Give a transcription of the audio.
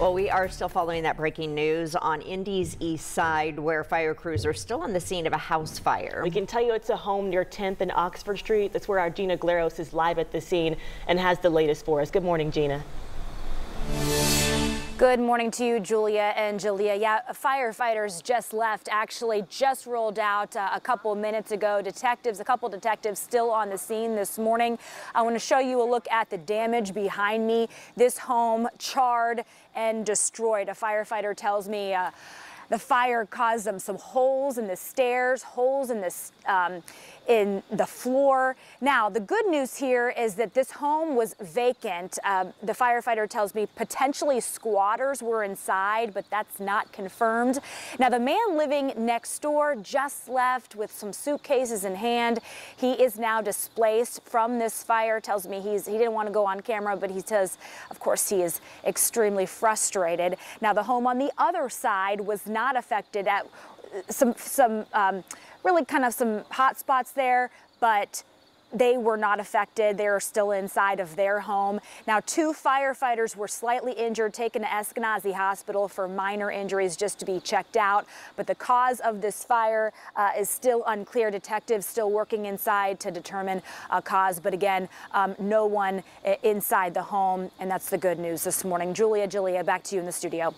Well, we are still following that breaking news on Indy's east side where fire crews are still on the scene of a house fire. We can tell you it's a home near 10th and Oxford Street. That's where our Gina Glaros is live at the scene and has the latest for us. Good morning, Gina. Good morning to you, Julia and Julia. Yeah, firefighters just left, actually just rolled out uh, a couple minutes ago. Detectives, a couple detectives still on the scene this morning. I want to show you a look at the damage behind me. This home charred and destroyed. A firefighter tells me uh, the fire caused them some holes in the stairs, holes in the, um, in the floor. Now, the good news here is that this home was vacant. Um, the firefighter tells me potentially squatters were inside, but that's not confirmed. Now, the man living next door just left with some suitcases in hand. He is now displaced from this fire. Tells me he's he didn't want to go on camera, but he says, of course, he is extremely frustrated. Now, the home on the other side was not not affected at some, some um, really kind of some hot spots there, but they were not affected. They are still inside of their home. Now, two firefighters were slightly injured, taken to Eskenazi Hospital for minor injuries just to be checked out. But the cause of this fire uh, is still unclear. Detectives still working inside to determine a cause. But again, um, no one uh, inside the home. And that's the good news this morning. Julia, Julia, back to you in the studio.